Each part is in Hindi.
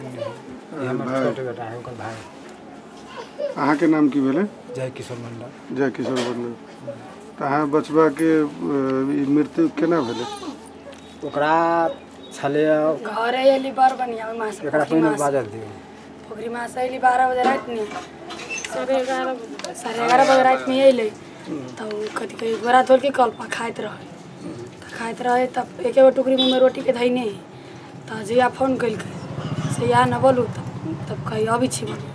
है ये हमर भाई। बेटा है ओकर भाई। अहाँके नाम की भेलै? जय किशोर मंडल। जय किशोर वर्मा तऽ अहाँ बचबाके अ, ई मृत्यु केना भेलै? ओकरा छले घरे अयली बड़ बढ़िया ओहिमा से एकरा पहिने मास। बाजल दियो। पोखरी मास अयली बारह बजे रात साढ़े एगारह बजे साढ़े एगारह बजे रातिमे अयलै। तऽ उ कथी कहै गोरा धोल के कल पर खाइत रहे। खाइत रहे तब एके गो टुकड़ी मुँहमे रोटीके धैने तऽ जहिया फ़ोन केलकै से या न बोलू तब तब कही अभी छी बोलू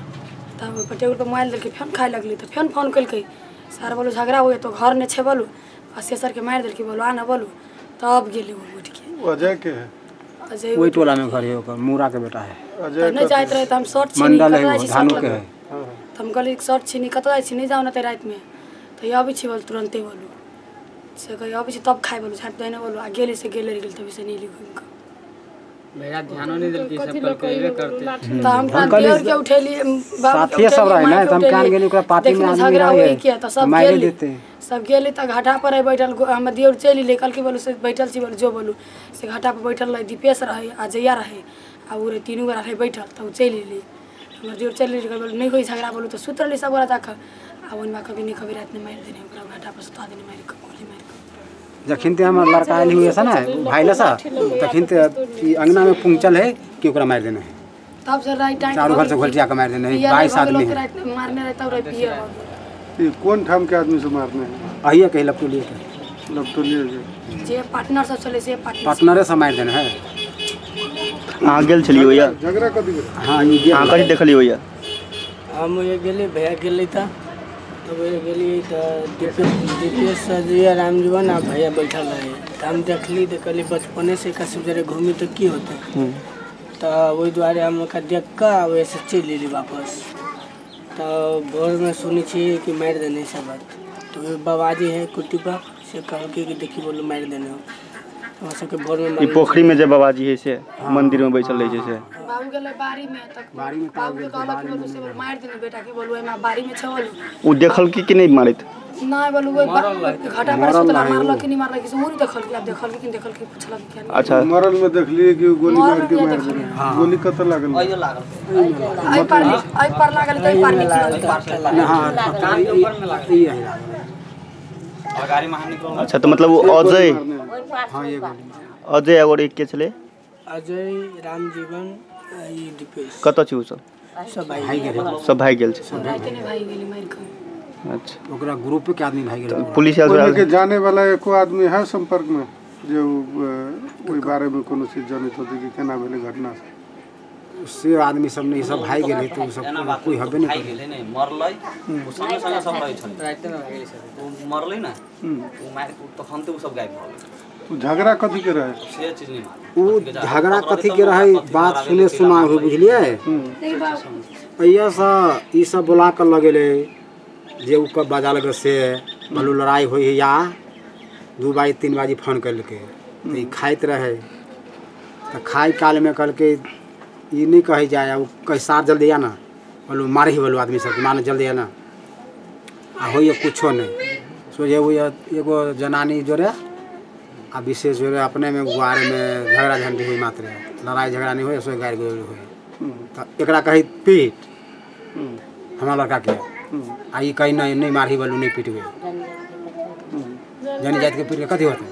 तब ओहिपर टेबुल पर मोबाइल देलकै फेन खाए लगली तऽ फेन फ़ोन केलकै। सर बोलू झगड़ा हो गया तो घर ने छे बोलू। आ शेषरके मारि देलकै बोलू आ न बोलू। तब गेलै ओ उठि के अजय के है? अजय वही टोला में घर है ओकर मूरा के बेटा है। अजय नहि जाइत रहे हम शर्ट छीनी है छी धानु के है। हम कहली शर्ट छीनी छी नहि जाउ ने तऽ रातिमे। तऽ अबै छी बोल तुरन्ते बोलू। से कही अबै छी तब खाइ बोलू झाँट देने बोलू। आ गेली से गेले रहि गेल तभी से नहीं घूमि भैया ध्यानो नहीं दिल सब कल के करते हम अपना देवर के उठेली? बाबू सब रहे ना, माय के तो हम कान गेली ओकरा पार्टी में आदमी रहे, किया तऽ सब गेली देते। सब गेली घाटा पर बैठल हमर देवर चलि ले कहलकै बोलू से बैठल छी बोलू जो बोलू से घाटा पर बैठल रहे दीपेश रहे आ जया रहे आ उ तीनू गोरा रहे बैठल तऽ उ चलि एली हमर देवर चलि बोलू नहीं होई झगड़ा बोलू तऽ सुत रहली सब गोरा जाकर आ ओहिमे कभी नहीं कभी रात में मारि देने ओकरा घाटा पर सुता देने मारि गोली मारि कऽ जखन ते हमर लड़का आयल हुए ना? भाई लसा? तखन ते अंगना में पुंचल है कि ओकरा मार देना है? तब से राइट टाइम चारों घर से घोलटिया के मार देना है। बाईस आदमी है। मारने रहे तब रहे हो कोन ठाम के आदमी से मारने है? आइए कही लपटोलिए के। लपटोलिए के। जे पार्टनर सब चले से पार्टनर पार्टनरे से मार देना है। गेल छलियै ओइया झगड़ा कथी भेलै हाँ ये कथी देखलियै ओइया हम ये गेली भैया गेली था। तब ये दीपेश सजिया रामजीवन आ भैया बैठल रहे हम देखली तऽ कहली बचपने से का सब जरे घूमी तो की होते? तऽ ओहि दुआरे हम देख कऽ वैसे चलि एली वापस। तऽ भोरमे सुनै छियै कि मारि देने सब बात। तऽ ओहि बाबाजी है कुट्टी पर से कहलकै कि देखी बोलू मारि देने हो। हमरा सबके ई मालूम पोखरी में जे बाबाजी है से मंदिर में बैठल रहे छै से। बाबू गेले बाड़ी में तक बाड़ी में बाबू के कहलक कि बोलू से मार देने बेटा के बोलू एमा बाड़ी में छे बोलू देखल कि कि नहीं मारैत? नहीं बोलू वो घाटा पर सुतला मारलक कि नहीं मारलक कि से मुरी देखल कि अब देखल कि देखल कि पूछलक कि अच्छा। मरल में देखलिए कि गोली मार के मार। देने गोली कतऽ लागल? आई पर आई पर लागल। तई पर निकलल हाँ ये है अच्छा तो मतलब वो अजय हाँ ये अजय और एक के छले? अजय रामजीवन ई कतऽ छै ओ सब? सब भाई भाई गेल। सब भाग गेल छै। रात ने भाई गेली मार के अच्छा। ओकरा ग्रुप के आदमी भाग गेल पुलिस आयल के जाने वाला एको आदमी है संपर्क में जे ओहि बारे में कोनो चीज़ जनित होती कि केना भेलै घटना से आदमी सब नहीं सब भाग गेल तो सब कोई हबे नहीं भेलै नहि मरलै। ओ संगे संगे सब रहै छलै। ओ मरलै ने ओ मारि ओ तखन तऽ ओ सब गायब भऽ गेलै। झगड़ा कथी के रहे। वो झगड़ा कथी के रहे बात सुने सुना हो बुझलिए? भैया सा ई सब बुला कर लगे जे ऊ कब बजा लगे से बोलू लड़ाई होई है या? दू बाजी तीन बाजी फ़ोन तो ई खाइत रहे। तो खाई काल में कहलकै ई नहीं कही जाए वो कैसार जल्दी आना। बोलो बोलू मारे ही बोलू आदमी सब माने जल्दी आना। आ हो कुछो नहीं। सोचे वो एगो जनानी आ विशेष जोड़े अपने में गुआरे में झगड़ा झंडी हुई मात्र लड़ाई झगड़ा नहीं हुई सो गाड़ी गोली हुई। तो एकरा कही पीट हमारा लड़का के। आ ई कही नहीं नहीं मारही बोलू नहीं पीटबे। जनी जाति के पीट के कथी होते?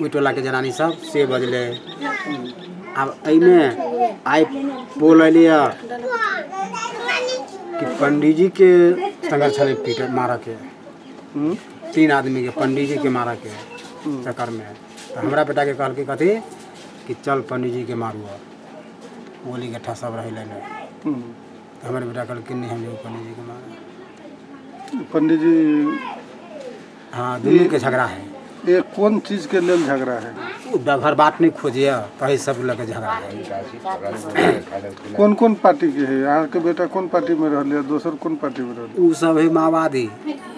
ओहि टोला के जनानी सबसे बजले। आब एहिमे आइ बोल कि पंडित जी के छलै पीट मारऽ के। तीन आदमी के पंडित जी के मारऽ के चक्कर में तो हमरा बेटा के कहलकै कथी कि चल पंडित जी के मारू गोली गट्ठा सब रहे लेने तो हमारे बेटा कहलकै नहीं हम लोग पंडित जी के मारे। पंडित जी हाँ दुनू के झगड़ा है। ये कौन चीज़ के लेल झगड़ा है? बेघर बात नहीं खोजिए कहीं सब लगे झगड़ा है। कौन कौन पार्टी के है? यहाँ के बेटा कौन पार्टी में रहले? दोसर कौन पार्टी में रहले? उ सब है माओवादी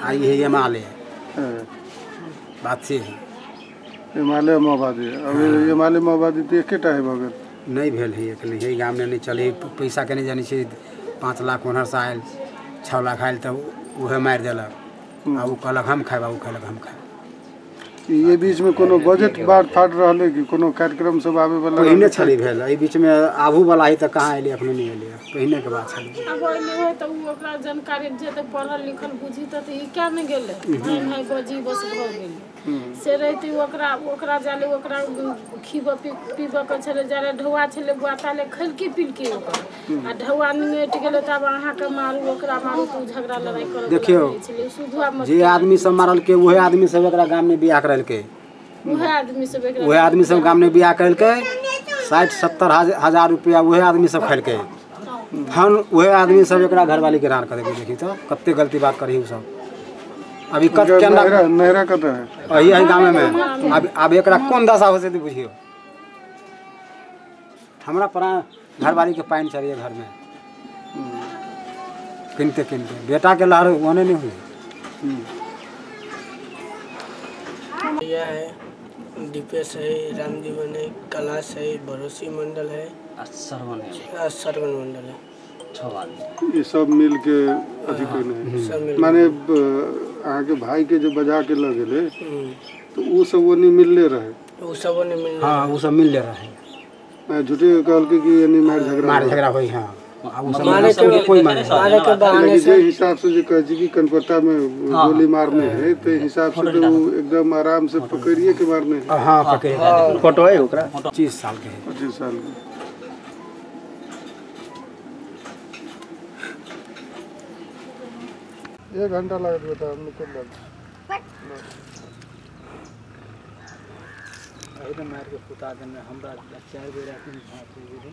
आई है ये माले है, बात से है। हिमालय माओवादी हिमालय माओवादी तो एक है भगत नहीं भेल है एक नहीं है। गाम में नहीं चल। पैसा के नहीं जानी पाँच लाख उन्हर से आयल छः लाख आयल तो वह मारि दिलक आ उ कहलक हम खाएब आ कहलक हम खाएब। ये बीच में कोनो बजट बात फाट रहले कि कोनो कार्यक्रम सब आवे वाला पहिने छली भेल एहि बीच में आबू वाला है तऽ कहाँ एलियै अपने नहीं एलियै पहिने के बात छली। अब अइले है तो उ ओकरा जानकारी जे तो पढ़ल लिखल बुझी त ई क्या में गेले? भाई भाई बजी बस भ गेले। से रहते ओकरा ओकरा जाले ओकरा खीब पीब के छले जाले ढौआ छले बुआताले खलकी पिलकी ओकर। आ ढौआ निमेट गेले तब अहाँ के मारू ओकरा मारू तू झगड़ा लड़ाई कर देखियो, जे आदमी सब मारल के उहे आदमी सब एकरा गाम में बियाह आदमी सब एकरा आदमी सब गाम में बियाह करलकै साठि सत्तर हज़ार रुपया उहे आदमी सब खेलकै। हम उहे आदमी सब एकरा घरवाली के रान करे देखी तो कते गलती बात करी सब। अभी कत उनका केना नहरा कतऽ है? अही अही गाँव में। अब अब एकरा कोन दशा हो से बुझियो। हमरा परा घरवाली के पानि चढ़िए घर में किनते किनते। बेटा के लहर ओने नहीं हुई भैया है दीपेश है रामजीवन है कैलाश है भरोसी मंडल है। है और मंडल है। छः आदमी ये सब मिल के कइले है मिल माने अहाँ के भाई के जो बजा के लगेले हम्म। तो वो सब वो नहीं मिलले रहे। वो सबों ने मिल हाँ वो सब मिल ले रहे। मैं झूठे कहल के कि यानी मार झगड़ा मार झगड़ा हुई हाँ। मारे सब के कोई माने मारे के बहाने से हिसाब से जो कहे कि कनपट्टा में गोली मारने है तो हिसाब से तो एकदम आराम से पकड़िए के मारने हैं। हाँ पकड़े फ़ोटो है ओकरा? पच्चीस साल के है। पच्चीस साल के। एक घंटा लागत बेटा हम निकल लग अही तो मार के पुता देने हमरा चार बजे बेर आके भाग गेली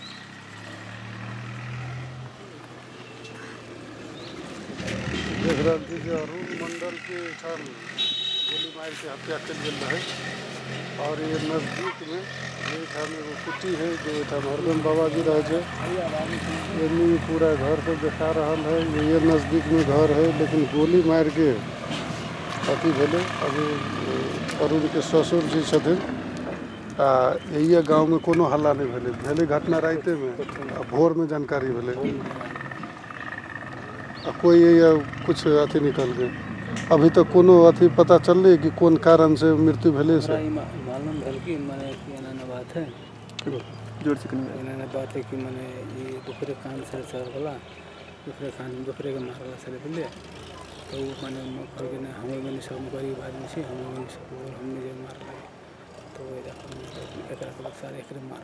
जे अरुण मंडल के गोली मार के हत्या कल गेल रहे और ये नज़दीक में ये कुटी है, जो हरदम बाबा जी रहे थे यानी पूरा घर से देखा रहल है, ये ये नज़दीक में घर है, लेकिन गोली मार के अथी भेलै अभी अरुण के ससुर जी छथिन। आ यही गाँव में कोनो हल्ला नहीं भेलै। घटना राइते में भोर में जानकारी भेलै। कोई ये कुछ अथी निकल गए अभी तक कोनो अथी पता चललै कि कोन कारण से मृत्यु भेलै से? मालूम भेल कि माने कि बात है। ज़ोर से बात है कि माने ये दूसरे कान से सर वाला दूसरे कान दूसरे के मारला सर बोले तो वो माने कहल कि ना हमें मैंने सब गरीब आदमी से हमें मैंने सब और हमने जो मार तो के सारे मार